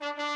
Thank